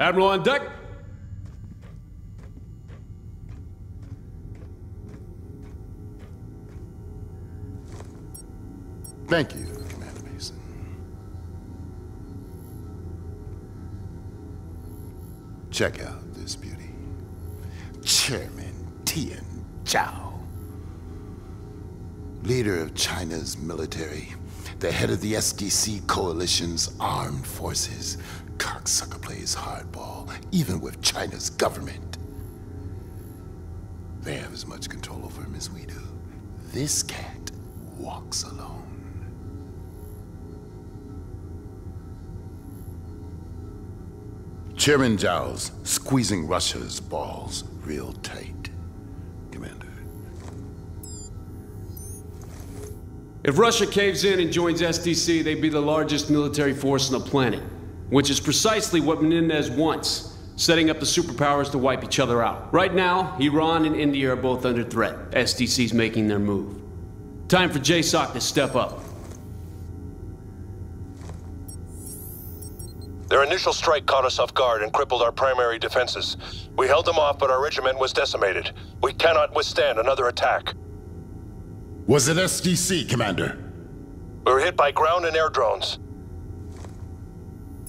Admiral on deck. Thank you, Commander Mason. Check out this beauty. Chairman Tian Zhao. Leader of China's military, the head of the SDC coalition's armed forces. Cocksucker plays hardball, even with China's government. They have as much control over him as we do. This cat walks alone. Chairman Zhao's squeezing Russia's balls real tight, Commander. If Russia caves in and joins SDC, they'd be the largest military force on the planet, which is precisely what Menendez wants, setting up the superpowers to wipe each other out. Right now, Iran and India are both under threat. SDC's making their move. Time for JSOC to step up. Their initial strike caught us off guard and crippled our primary defenses. We held them off, but our regiment was decimated. We cannot withstand another attack. Was it SDC, Commander? We were hit by ground and air drones.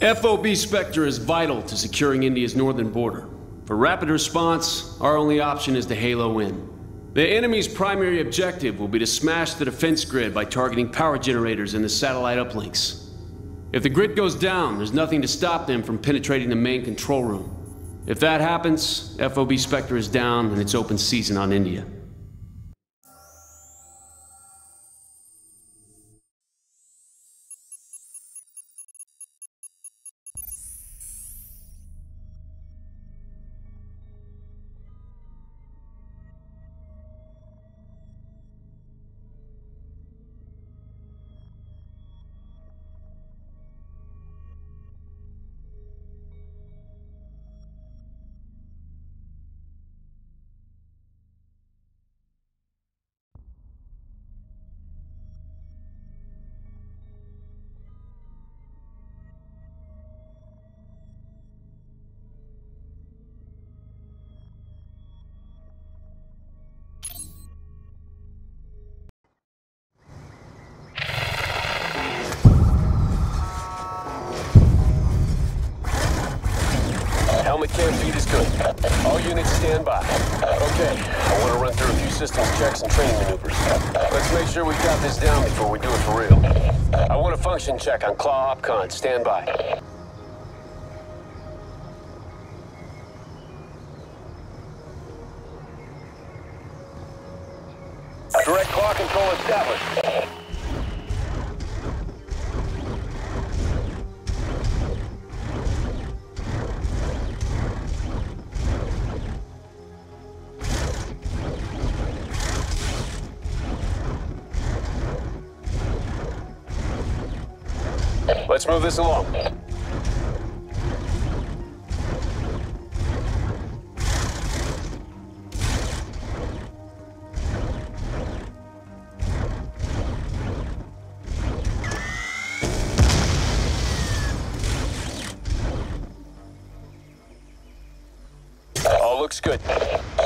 FOB Spectre is vital to securing India's northern border. For rapid response, our only option is to halo in. The enemy's primary objective will be to smash the defense grid by targeting power generators and the satellite uplinks. If the grid goes down, there's nothing to stop them from penetrating the main control room. If that happens, FOB Spectre is down and it's open season on India. Stand by. Uh, okay, I want to run through a few systems checks and training maneuvers. Let's make sure we got this down before we do it for real. I want a function check on Claw Opcon. Stand by. Let's move this along. All looks good.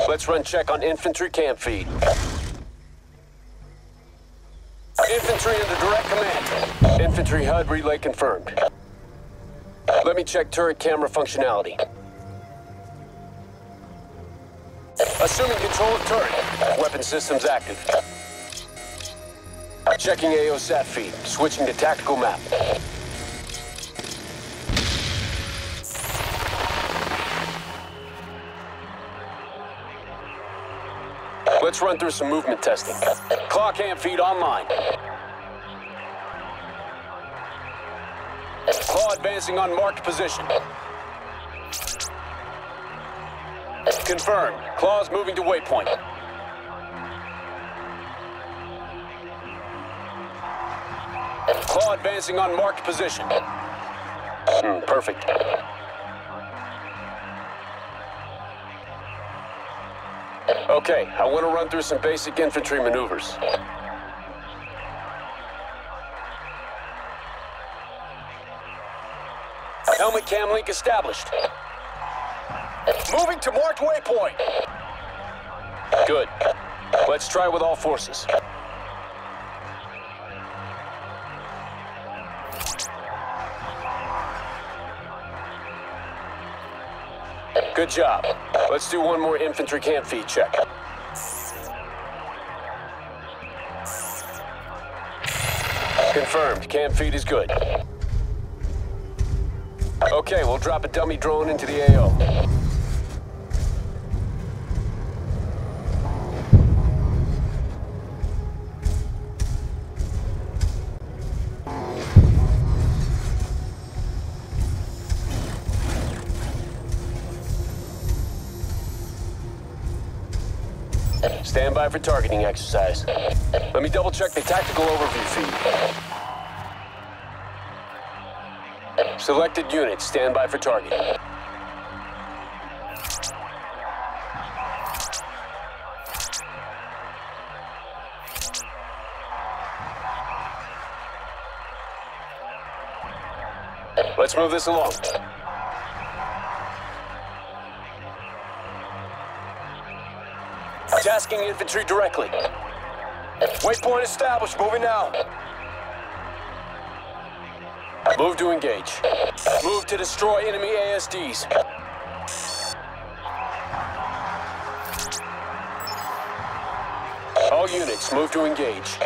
Let's run check on infantry cam feed. Infantry under direct Infantry HUD relay confirmed. Let me check turret camera functionality. Assuming control of turret. Weapon systems active. Checking AOSAT feed. Switching to tactical map. Let's run through some movement testing. Claw cam feed online. Claw advancing on marked position. Confirmed. Claw's moving to waypoint. Claw advancing on marked position. Hmm, perfect. Okay, I want to run through some basic infantry maneuvers. Helmet cam link established. Moving to marked waypoint. Good. Let's try with all forces. Good job. Let's do one more infantry cam feed check. Confirmed. Cam feed is good. Okay, we'll drop a dummy drone into the AO. Stand by for targeting exercise. Let me double check the tactical overview feed. Selected units, stand by for target. Let's move this along. Tasking infantry directly. Waypoint established, moving now. Move to engage. Move to destroy enemy ASDs. All units, move to engage.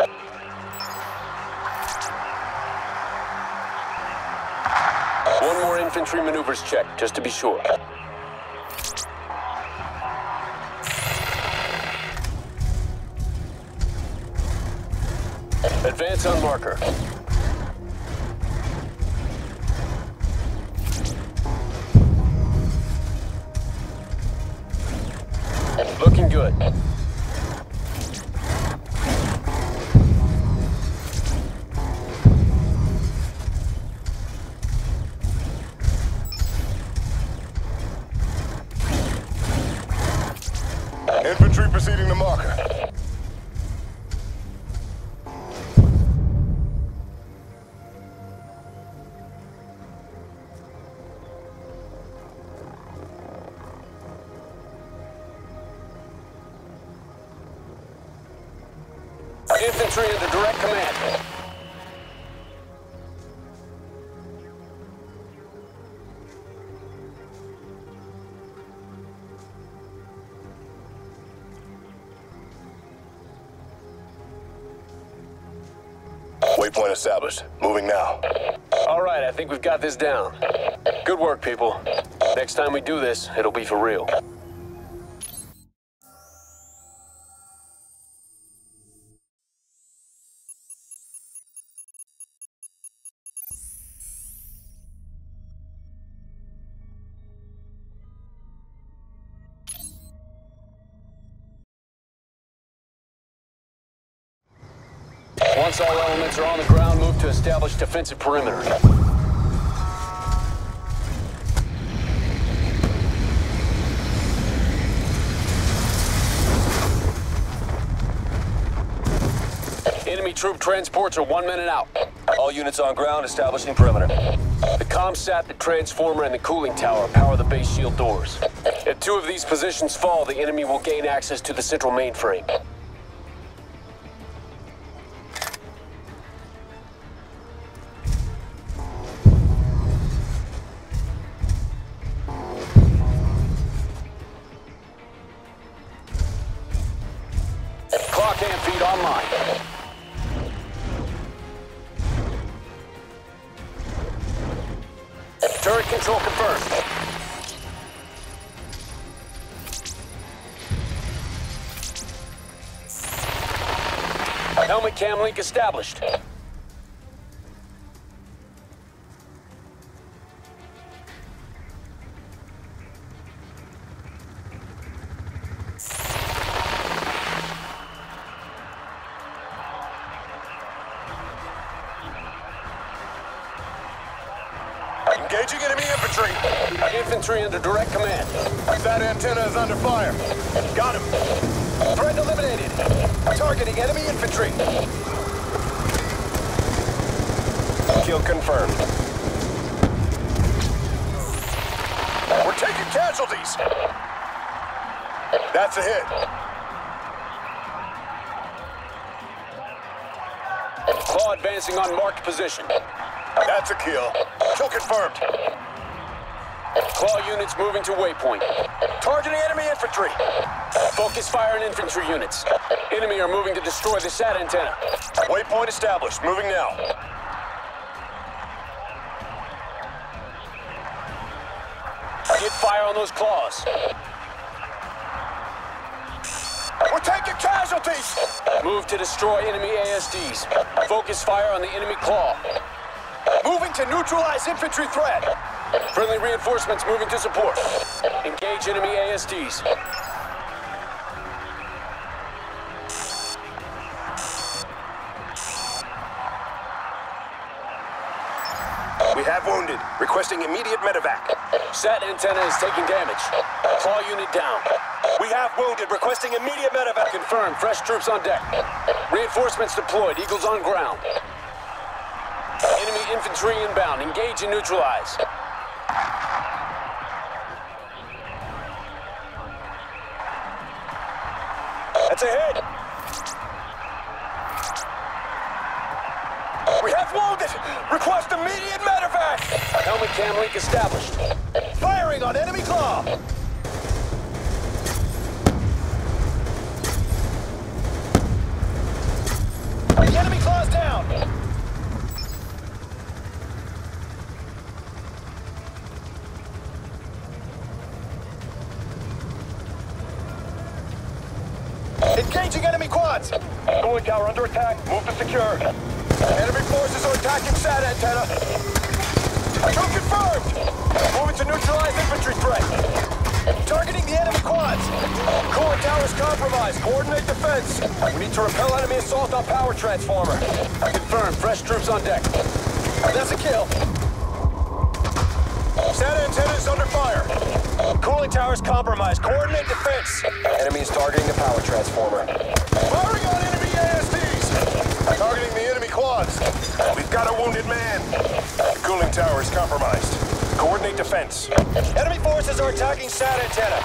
One more infantry maneuvers check, just to be sure. Advance on marker. Proceeding to marker. Established. Moving now. All right, I think we've got this down. Good work, people. Next time we do this, it'll be for real. Once all elements are on the ground, establish defensive perimeter. Enemy troop transports are one minute out. All units on ground establishing perimeter. The ComSat, the transformer, and the cooling tower power the base shield doors. If two of these positions fall, the enemy will gain access to the central mainframe. Helmet cam link established. Engaging enemy infantry. Infantry under direct command. That antenna is under fire. Confirmed. We're taking casualties! That's a hit. Claw advancing on marked position. That's a kill. Kill confirmed. Claw units moving to waypoint. Targeting enemy infantry. Focus fire on infantry units. Enemy are moving to destroy the SAT antenna. Waypoint established. Moving now. Fire on those claws. We're taking casualties! Move to destroy enemy ASDs. Focus fire on the enemy claw. Moving to neutralize infantry threat. Friendly reinforcements moving to support. Engage enemy ASDs. Immediate medevac. SAT antenna is taking damage. Claw unit down. We have wounded. Requesting immediate medevac. Confirmed. Fresh troops on deck. Reinforcements deployed. Eagles on ground. Enemy infantry inbound. Engage and neutralize. That's a hit. We have wounded. Request immediate Helmet cam link established. Firing on enemy claw. The enemy claw's down. Engaging enemy quads. Cooling tower under attack. Move to secure. Enemy forces are attacking SAT antenna. Confirmed! Moving to neutralize infantry threat. Targeting the enemy quads. Cooling towers compromised. Coordinate defense. We need to repel enemy assault on power transformer. Confirmed. Fresh troops on deck. That's a kill. SAT antenna is under fire. Cooling towers compromised. Coordinate defense. Enemy is targeting the power transformer. Firing on enemy ASDs. Targeting the enemy quads. We've got a wounded man. Cooling tower is compromised. Coordinate defense. Enemy forces are attacking SAT antenna.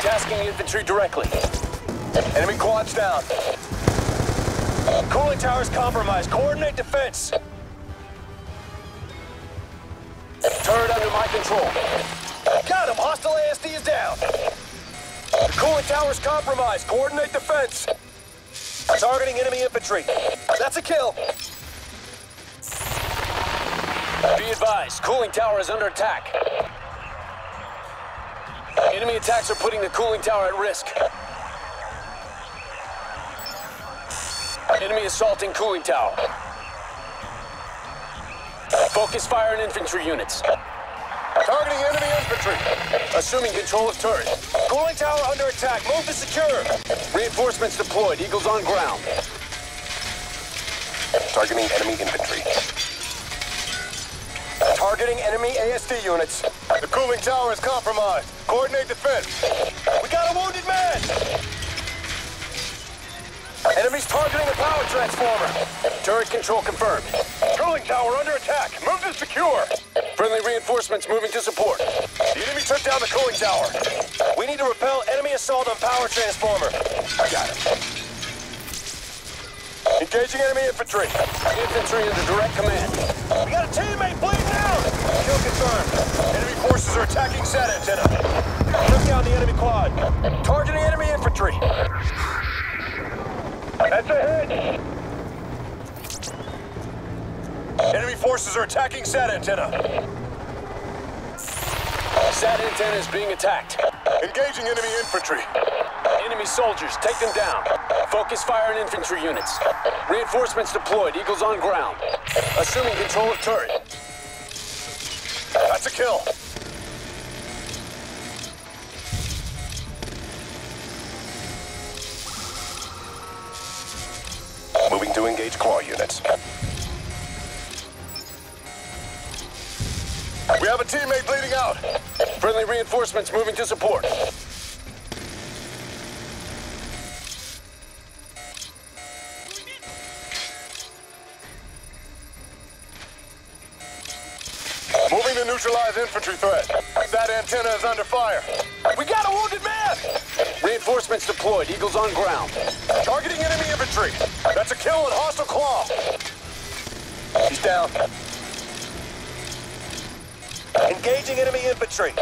Tasking infantry directly. Enemy quads down. Cooling towers compromised. Coordinate defense. Turret under my control. Got him. Hostile ASD is down. Cooling tower's compromised. Coordinate defense. Targeting enemy infantry. That's a kill. Be advised, cooling tower is under attack. Enemy attacks are putting the cooling tower at risk. Enemy assaulting cooling tower. Focus fire on infantry units. Targeting enemy infantry. Assuming control of turret. Cooling tower under attack. Move to secure. Reinforcements deployed. Eagles on ground. Targeting enemy infantry. Targeting enemy ASD units. The cooling tower is compromised. Coordinate defense. We got a wounded man. Enemies targeting the power transformer. Turret control confirmed. Cooling tower under attack. Move to secure. Friendly reinforcements moving to support. The enemy took down the cooling tower. We need to repel enemy assault on power transformer. I got it. Engaging enemy infantry. Infantry under direct command. We got a teammate confirmed. Enemy forces are attacking SAT antenna. Took down the enemy quad. Targeting enemy infantry. That's a hit! Enemy forces are attacking SAT antenna. SAT antenna is being attacked. Engaging enemy infantry. Enemy soldiers, take them down. Focus fire on infantry units. Reinforcements deployed. Eagles on ground. Assuming control of turret. That's a kill. Moving to engage claw units. We have a teammate bleeding out. Friendly reinforcements moving to support. Infantry threat. That antenna is under fire. We got a wounded man! Reinforcements deployed. Eagles on ground. Targeting enemy infantry. That's a kill on hostile claw. He's down. Engaging enemy infantry.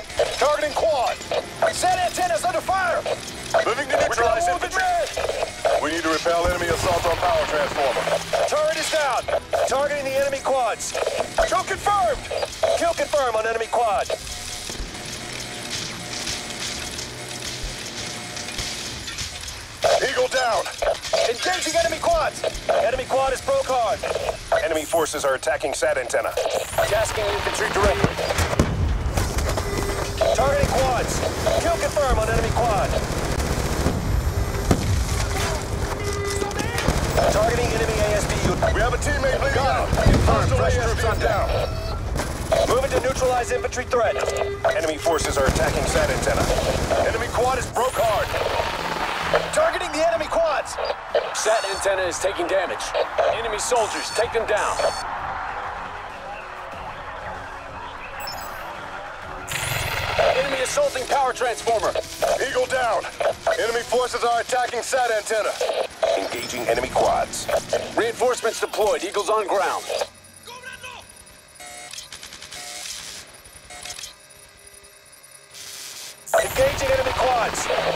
Targeting quad. SAT antennas under fire. Moving to neutralize infantry. We need to repel enemy assault on power transformer. Turret is down. Targeting the enemy quads. Kill confirmed. Kill confirmed on enemy quad. Eagle down. Engaging enemy quads. Enemy quad is broke hard. Enemy forces are attacking SAT antenna. Tasking infantry directly. Targeting quads. Kill confirm on enemy quad. Targeting enemy neutralize infantry threat. Enemy forces are attacking SAT antenna. Enemy quad is broke hard. Targeting the enemy quads. Sat antenna is taking damage. Enemy soldiers, take them down. Enemy assaulting power transformer. Eagle down. Enemy forces are attacking SAT antenna. Engaging enemy quads. Reinforcements deployed. Eagles on ground. Enemy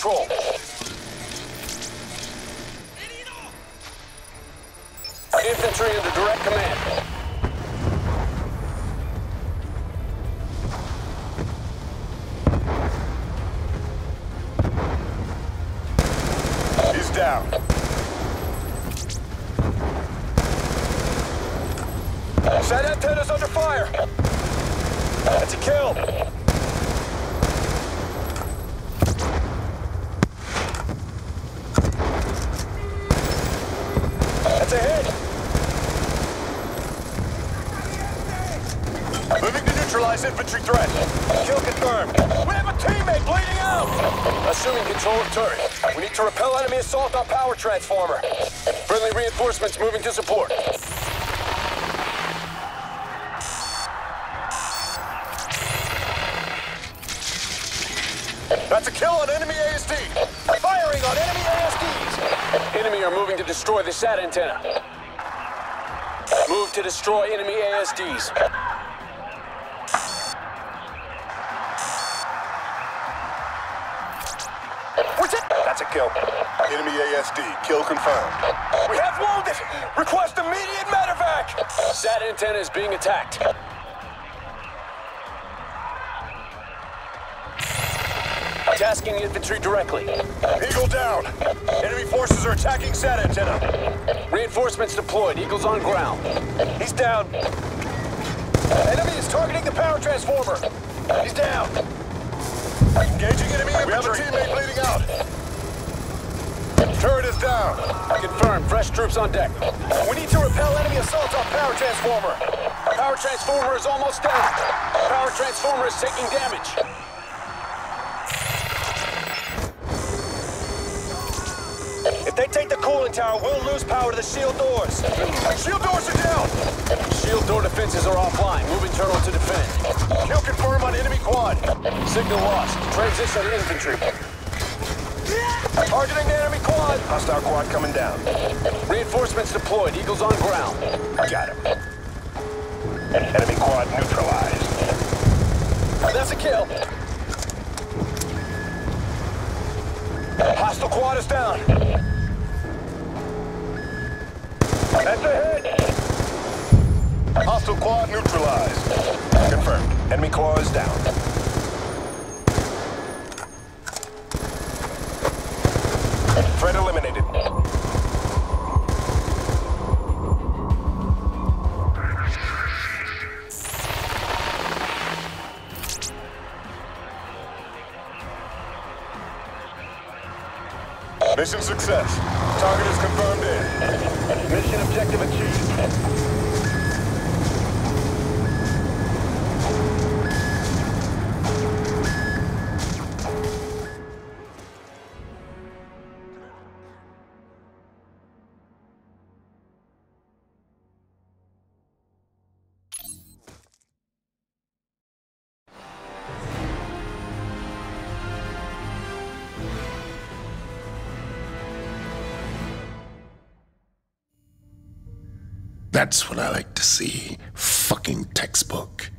control. Infantry under direct command. He's down. Sat antenna's under fire. That's a kill. That's a hit. Moving to neutralize infantry threat. Kill confirmed. We have a teammate bleeding out. Assuming control of turret. We need to repel enemy assault on power transformer. Friendly reinforcements moving to support. That's a kill on enemy ASD. Firing on enemy ASDs. Enemy are moving to destroy the SAT antenna. Move to destroy enemy ASDs. A kill. Enemy ASD. Kill confirmed. We have wounded. Request immediate medevac. SAT antenna is being attacked. Tasking infantry directly. Eagle down. Enemy forces are attacking SAT antenna. Reinforcements deployed. Eagles on ground. He's down. Enemy is targeting the power transformer. He's down. Engaging enemy infantry. We have a teammate bleeding out. Turret is down. Confirmed. Fresh troops on deck. We need to repel enemy assault on power transformer. Power transformer is almost down. Power transformer is taking damage. If they take the cooling tower, we'll lose power to the shield doors. Shield doors are down. Shield door defenses are offline. Moving turret to defend. Kill confirm on enemy quad. Signal lost. Transition to infantry. Targeting the enemy quad. Hostile quad coming down. Reinforcements deployed. Eagles on ground. Got him. Enemy quad neutralized. That's a kill. Hostile quad is down. That's a hit. Hostile quad neutralized. Confirmed. Enemy quad is down. Mission success. Target is confirmed in. Mission objective achieved. That's what I like to see. Fucking textbook.